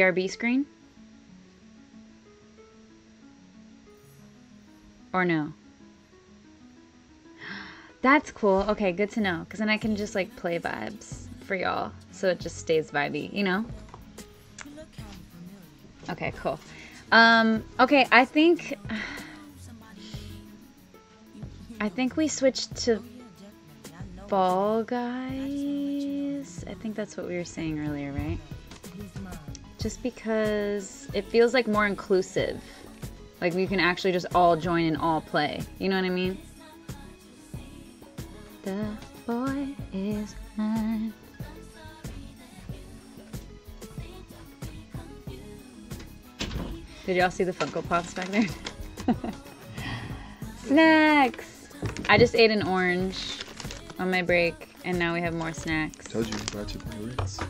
BRB screen? Or no? That's cool. Okay, good to know. Because then I can just like play vibes for y'all. So it just stays vibey, you know? Okay, cool. Um, okay, I think... I think we switched to Fall Guys. I think that's what we were saying earlier, right? Just because it feels like more inclusive. Like we can actually just all join and all play. You know what I mean? The boy is mine. Did y'all see the Funko Pops back there? Snacks! I just ate an orange on my break, and now we have more snacks. Told you, brought you my Ritz.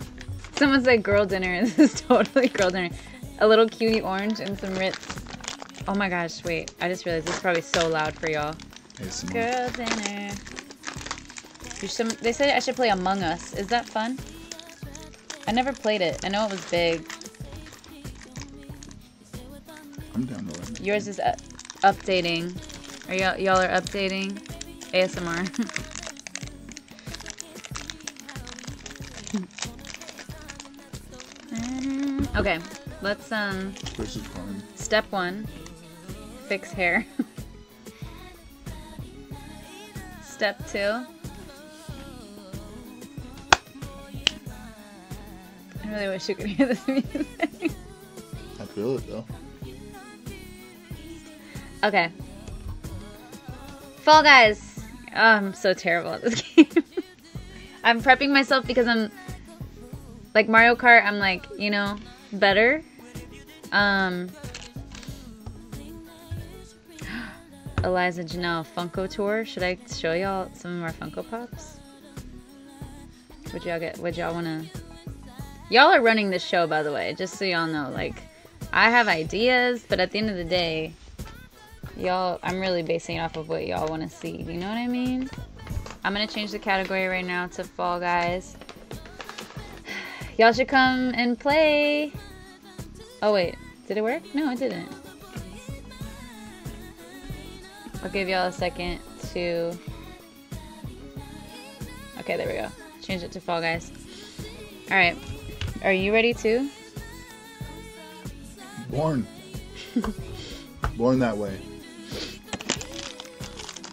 Someone said girl dinner. This is totally girl dinner. A little cutie orange and some Ritz. Oh my gosh, wait. I just realized this is probably so loud for y'all. Girl dinner. Should, they said I should play Among Us. Is that fun? I never played it. I know it was big. I'm down to learn. Yours is uh, updating. Are y'all y'all are updating? ASMR. okay, let's um This is fun. step one. Fix hair. step two. I really wish you could hear this music. I feel it though. Okay. Fall Guys. Oh, I'm so terrible at this game. I'm prepping myself because I'm like Mario Kart. I'm like you know better. Um. Eliza Janelle Funko Tour. Should I show y'all some of our Funko Pops? Would y'all get? Would y'all wanna? Y'all are running this show, by the way, just so y'all know. Like, I have ideas, but at the end of the day, y'all i'm really basing it off of what y'all want to see you know what i mean i'm gonna change the category right now to fall guys y'all should come and play oh wait did it work no it didn't i'll give y'all a second to okay there we go change it to fall guys all right are you ready too Born. Born that way.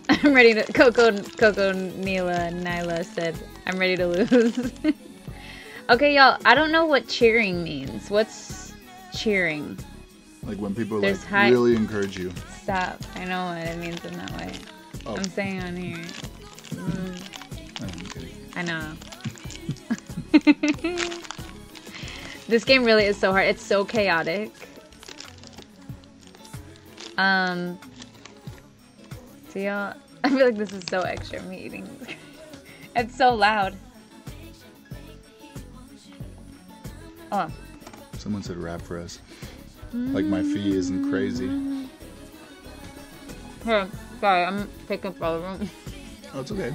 I'm ready to. Coco Coco Nila Nyla said, "I'm ready to lose." okay, y'all. I don't know what cheering means. What's cheering? Like when people There's like high- really encourage you. Stop. I know what it means in that way. Oh, I'm saying on here. Mm. I know. this game really is so hard. It's so chaotic. Um. So y'all, I feel like this is so extra. Me eating. it's so loud. Oh. Someone said rap for us. Like my fee isn't crazy. Here, sorry, I'm taking for the room. Oh, it's okay.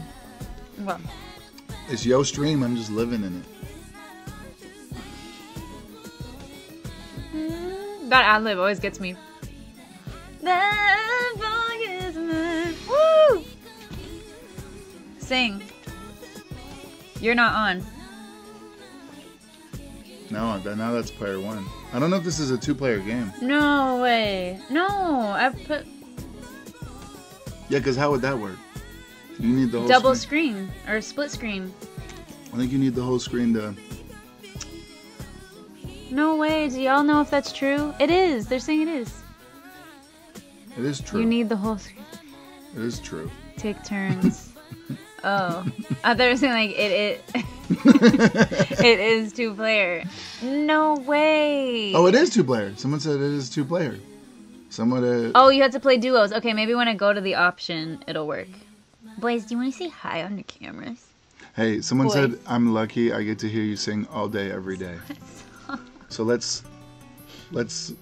Well, It's yo stream. I'm just living in it. Mm, that ad lib always gets me. That boy is mine. Woo! Sing. You're not on. No, that, now that's player one. I don't know if this is a two-player game. No way. No, I put Yeah, because how would that work? You need the whole double screen. screen or split screen. I think you need the whole screen to. No way. Do y'all know if that's true? It is. They're saying it is. It is true. You need the whole screen. it is true. Take turns. oh, I thought saying like it. It, it is two player. No way. Oh, it is two-player. Someone said it is two-player. Someone. Uh, Oh, you have to play duos. Okay, maybe when I go to the option, it'll work. Boys, do you want to say hi on the cameras? Hey, someone Boy. said I'm lucky. I get to hear you sing all day, every day. So let's, let's,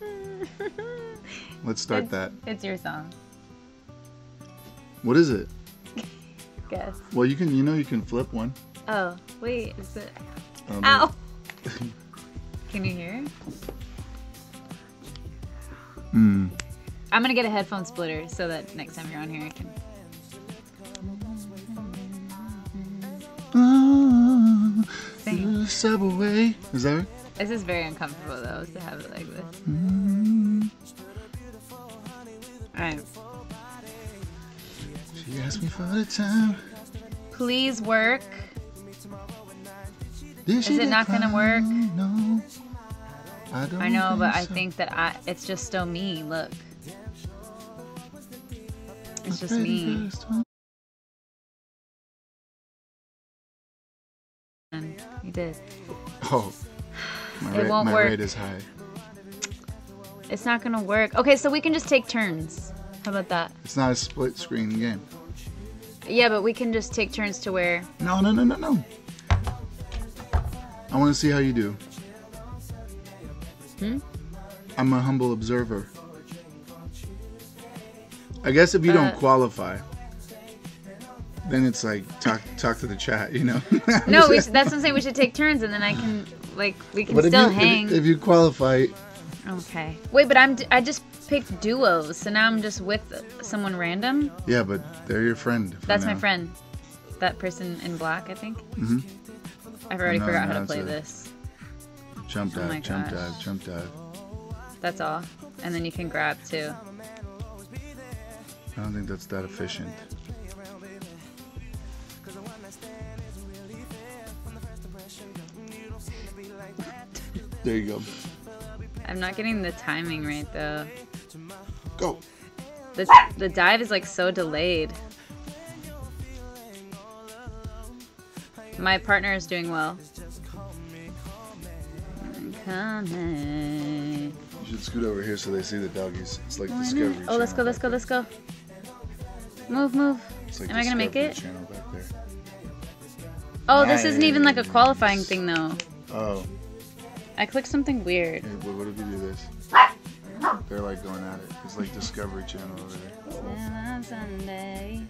let's start it's, that. It's your song. What is it? Guess. Well, you can, you know, you can flip one. Oh, wait, is it? I. Ow! Can you hear? Hmm. I'm gonna get a headphone splitter so that next time you're on here, I can. Ah, the subway. Is that right? This is very uncomfortable though to have it like this. Mm. She asked me for the time. Please work. Did she it not gonna work? No. I don't I know, but I think that I it's just still me. Look. It's just me. first one. And you did. Oh. My, It rate, won't my work. rate is high. It's not gonna work. Okay, so we can just take turns. How about that? It's not a split screen game. Yeah, but we can just take turns to wear. No, no, no, no, no. I want to see how you do. Hmm? I'm a humble observer. I guess if you don't Uh, qualify, then it's like talk talk to the chat, you know. No, we should, that's what I'm saying. We should take turns, and then I can like we can But if still you, hang. If, if you qualify, okay. Wait, but I'm I just picked duos, so now I'm just with someone random. yeah, but they're your friend. That's my friend. That person in black, I think. Mhm. I've already No, forgot no, how to play a- this. Jump Oh dive, my jump gosh. dive, jump dive. That's all. And then you can grab too. I don't think that's that efficient. There you go. I'm not getting the timing right though. Go. The the dive is like so delayed. My partner is doing well. Coming. You should scoot over here so they see the doggies. It's like Discovery Oh, let's go, let's go, let's go. Move, move. like Am I gonna make it? Channel back there. Oh, this isn't even like a qualifying thing though. Oh, I clicked something weird. hey, what if you do this? They're like going at it. It's like Discovery Channel over there. Sunday.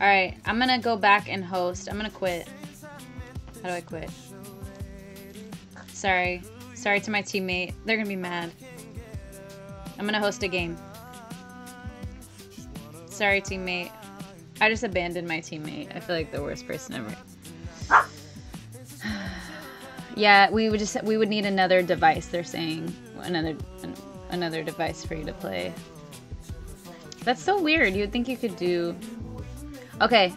All right, I'm gonna go back and host. I'm gonna quit. How do I quit? Sorry, sorry to my teammate. They're gonna be mad. I'm gonna host a game. Sorry, teammate. I just abandoned my teammate. I feel like the worst person ever. yeah, we would just we would need another device. They're saying another an, another device for you to play. That's so weird. You would think you could do. Okay,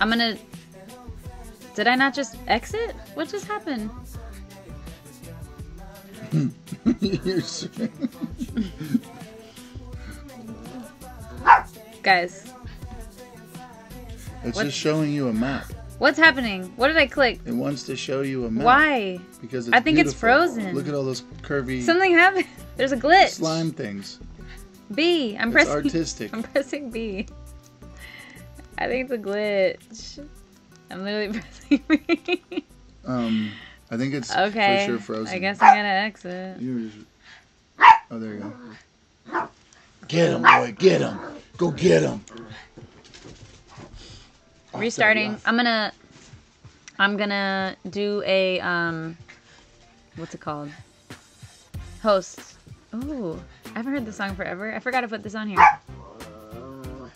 I'm gonna. Did I not just exit? What just happened? You're Guys, it's What? just showing you a map. what's happening? What did I click? It wants to show you a map. Why? Because it's I think it's frozen. Look at all those curvy Something happened. There's a glitch. slime things. B. I'm It's pressing. artistic. I'm pressing B. I think it's a glitch. I'm literally pressing B. Um, I think it's okay. for sure frozen. I guess I'm gonna exit. Just... Oh, there you go. Get him, boy. Get him. Go get him. Restarting. I'm gonna. I'm gonna do a um. What's it called? Host. Ooh, I haven't heard this song forever. I forgot to put this on here.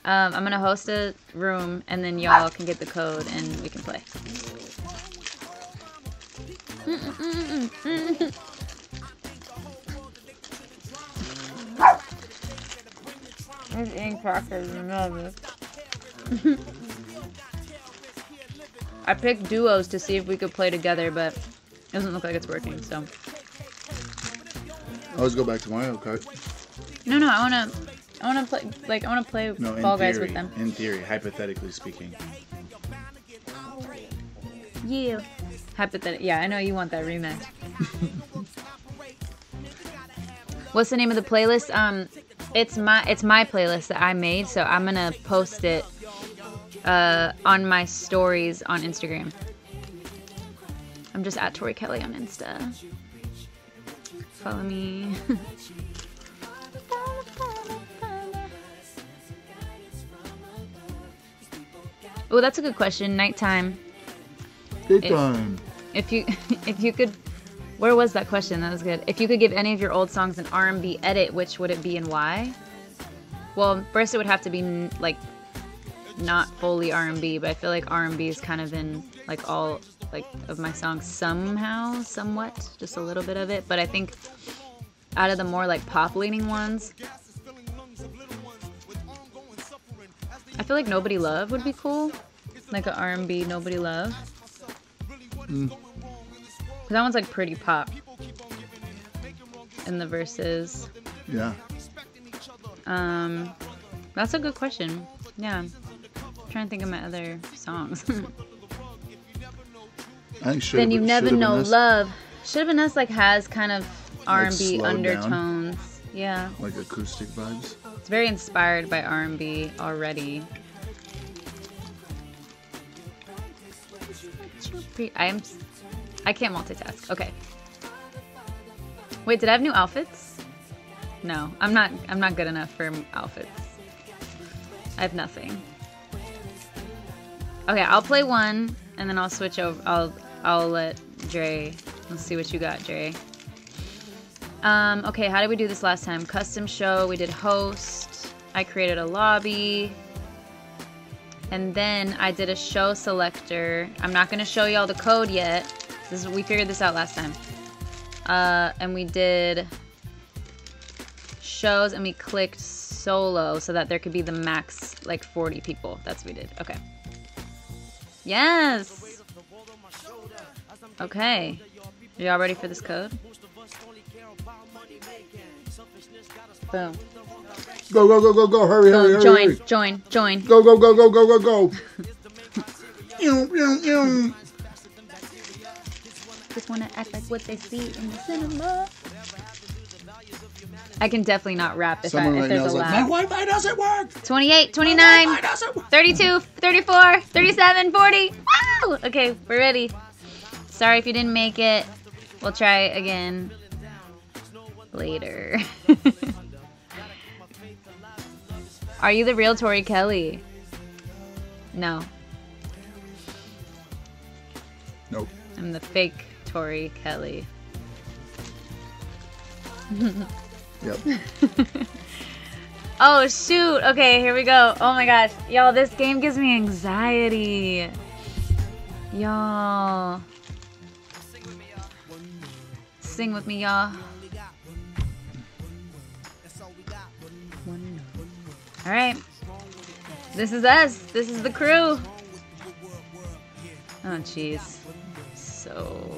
Um, I'm gonna host a room, and then y'all can get the code, and we can play. There's ink crackers in the middle of this. I picked duos to see if we could play together, but it doesn't look like it's working. So I always go back to Mario Kart. no, no, I wanna, I wanna play like I wanna play No, Fall. Guys with them. In theory, hypothetically speaking. Yeah. Hypothetical. Yeah, I know you want that rematch. What's the name of the playlist? Um, it's my it's my playlist that I made, so I'm gonna post it uh, on my stories on Instagram. I'm just at Tori Kelly on Insta. Follow me. oh, that's a good question. Nighttime. Daytime. If you if you could Where was that question? That was good. If you could give any of your old songs an R&B edit, which would it be and why? Well, first it would have to be like not fully R&B, but I feel like R&B is kind of in like all like of my songs somehow, somewhat, just a little bit of it. But I think out of the more like pop leaning ones, I feel like Nobody Love would be cool, like an R&B Nobody Love. Mm. That one's like pretty pop. In the verses. Yeah. Um, that's a good question. Yeah. I'm trying to think of my other songs. I should then you never know love. Should have been us like has kind of R and B slowed down. undertones. Yeah, Like acoustic vibes. it's very inspired by R and B already. I am. s- I can't multitask. Okay. Wait, did I have new outfits? No, I'm not. I'm not good enough for outfits. I have nothing. Okay, I'll play one, and then I'll switch over. I'll I'll let Dre. Let's see what you got, Dre. Um, okay, how did we do this last time? Custom show. We did host. I created a lobby. And then I did a show selector. I'm not gonna show y'all the code yet. This is, we figured this out last time. Uh, and we did shows and we clicked solo so that there could be the max like 40 people. That's what we did. Okay. Yes. Okay. Y'all ready for this code? Boom. Go go go go go! Hurry hurry Boom. hurry! Join, hurry. join, join. Go go go go go go go! Ew, ew, ew. Just wanna act like what they see in the cinema. I can definitely not rap if, Someone I, if right there's is a like, my. Wi-Fi doesn't work. 28, 29, Wi-Fi doesn't work. 32, 34, 37, 40. Woo! Okay, we're ready. Sorry if you didn't make it. We'll try again later. Are you the real Tori Kelly? No, Nope. I'm the fake Tori Kelly. Yep. Oh shoot! Okay, here we go. Oh my gosh, y'all, this game gives me anxiety. Y'all, Sing with me, y'all. All right. This is us. This is the crew. Oh, jeez. So